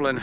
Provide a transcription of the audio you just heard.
olen